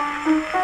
Música